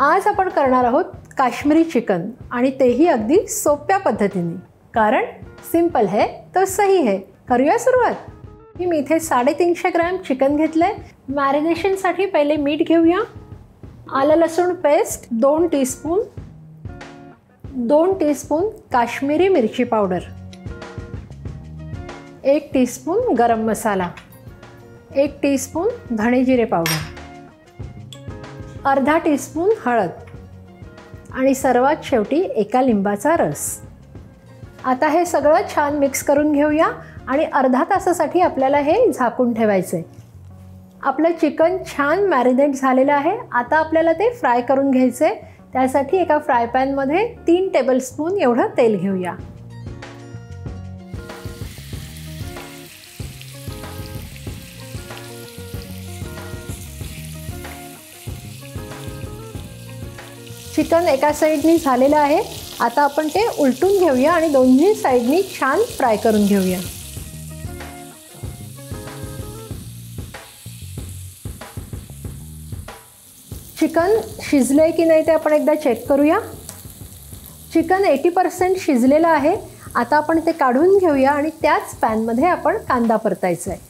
आज आपण करणार आहोत काश्मीरी चिकन आणि तेही अगदी सोप्या पद्धतीने. कारण सिंपल है तो सही है करूया सुरुवात? मी इथे साडेतीनशे ग्रॅम चिकन घेतलं आहे मॅरिनेशनसाठी पहिले मीठ घेऊया. आलं लसूण पेस्ट दोन टीस्पून दोन टीस्पून काश्मीरी मिरची पावडर एक टीस्पून गरम मसाला एक टीस्पून धणे जिरे पावडर. अर्धा टीस्पून हळद आणि सर्वात शेवटी एका लिंबाचा रस. आता हे सगळं छान मिक्स करून घेऊया आणि अर्धा तासासाठी आपल्याला हे झाकून ठेवायचं. आहे आपलं चिकन छान मॅरिनेट झालेलं आहे. आता आपल्याला ते फ्राय करून घ्यायचं. आहे त्यासाठी एका फ्राय पॅनमध्ये तीन टेबलस्पून एवढं तेल घेऊया. चिकन एका साईडनी झालेलं आहे. आता आपण ते उलटून घेऊया आणि दोन्ही साईडनी छान फ्राय करून घेऊया. चिकन शिजलं आहे की नाही ते आपण एकदा चेक करूया. चिकन एटी पर्सेंट शिजलेलं आहे. आता आपण ते काढून घेऊया आणि त्याच पॅनमध्ये आपण कांदा परतायचा आहे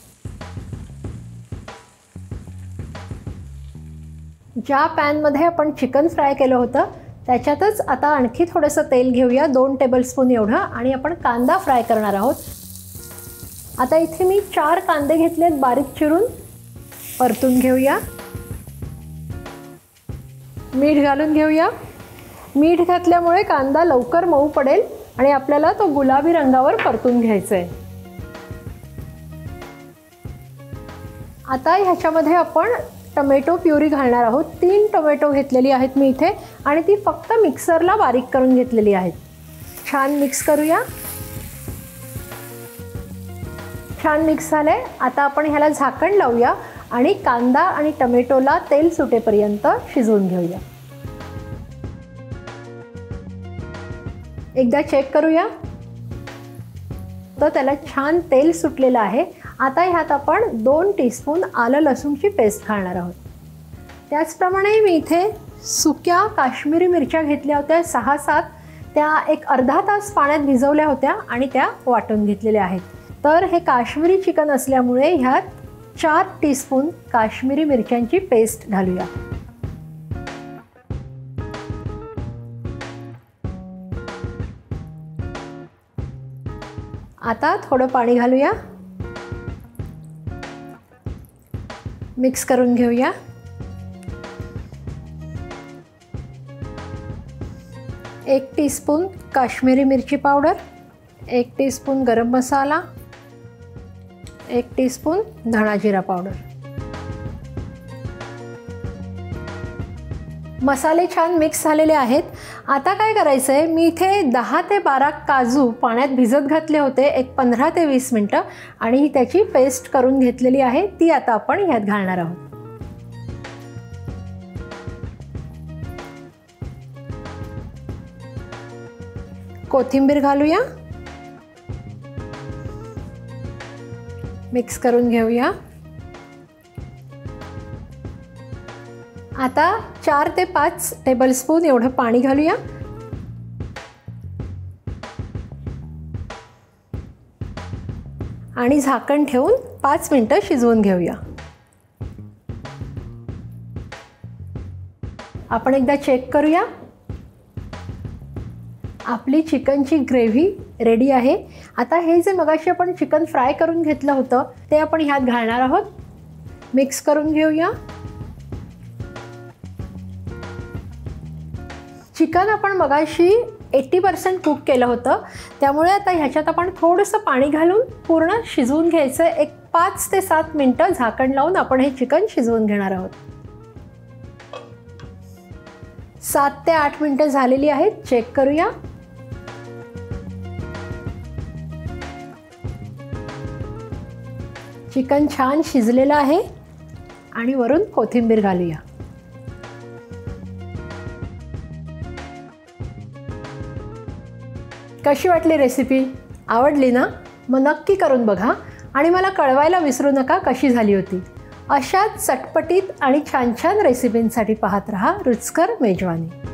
ज्या पॅनमध्ये आपण चिकन फ्राय केलं होतं त्याच्यातच आता आणखी थोडंसं तेल घेऊया दोन टेबलस्पून एवढं आणि आपण कांदा फ्राय करणार आहोत. आता इथे मी चार कांदे घेतलेत बारीक चिरून. परतून घेऊया. मीठ घालून घेऊया. मीठ घातल्यामुळे कांदा लवकर मऊ पडेल आणि आपल्याला तो गुलाबी रंगावर परतून घ्यायचा आहे आता ह्याच्यामध्ये आपण टोमॅटो प्युरी घालणार आहोत. तीन टोमॅटो घेतलेली आहेत मी इथे आणि ती फक्त मिक्सरला बारीक करून घेतलेली आहेत. छान मिक्स करूया. छान मिक्स झाले आता आपण ह्याला झाकण लावूया आणि कांदा आणि टोमॅटोला तेल सुटेपर्यंत शिजवून घेऊया. एकदा चेक करूया. तर त्याला छान तेल सुटलेलं आहे. आता ह्यात आपण दोन टीस्पून आलं लसूणची पेस्ट घालणार आहोत. त्याचप्रमाणे मी इथे सुक्या काश्मीरी मिरच्या घेतल्या होत्या सहा सात. त्या एक अर्धा तास पाण्यात भिजवल्या होत्या आणि त्या वाटून घेतलेल्या आहेत. तर हे काश्मीरी चिकन असल्यामुळे ह्यात चार टीस्पून काश्मीरी मिरच्यांची पेस्ट घालूया. आता थोडं पाणी घालूया. मिक्स करून घेऊया. एक टीस्पून काश्मीरी मिरची पावडर एक टीस्पून गरम मसाला एक टीस्पून धणा जिरा पावडर. मसाले छान मिक्स झालेले आहेत. आता काय करायचं आहे मी इथे दहा ते बारा काजू पाण्यात भिजत घातले होते. एक पंधरा ते वीस मिनटं. आणि ही त्याची पेस्ट करून घेतलेली आहे. ती आता आपण ह्यात घालणार आहोत. कोथिंबीर घालूया. मिक्स करून घेऊया. आता चार ते पाच टेबलस्पून एवढं पाणी घालूया. आणि झाकण ठेवून पाच मिनटं शिजवून घेऊया. आपण एकदा चेक करूया. आपली चिकनची ग्रेव्ही रेडी आहे. आता हे जे मगाशी आपण चिकन फ्राय करून घेतलं होतं ते आपण ह्यात घालणार आहोत. मिक्स करून घेऊया. चिकन आपण मगाशी एट्टी पर्सेंट कुक केलं होतं. त्यामुळे आता ह्याच्यात आपण थोडंसं पाणी घालून पूर्ण शिजवून घ्यायचं. एक पाच ते सात मिनटं झाकण लावून आपण हे चिकन शिजवून घेणार आहोत. सात ते आठ मिनटं झालेली आहेत. चेक करूया. चिकन छान शिजलेलं आहे. आणि वरून कोथिंबीर घालूया. कशी वाटली रेसिपी आवडली ना? मग नक्की करून बघा. आणि मला कळवायला विसरू नका कशी झाली होती. अशाच चटपटीत आणि छान छान रेसिपींसाठी पाहत रहा रुचकर मेजवानी.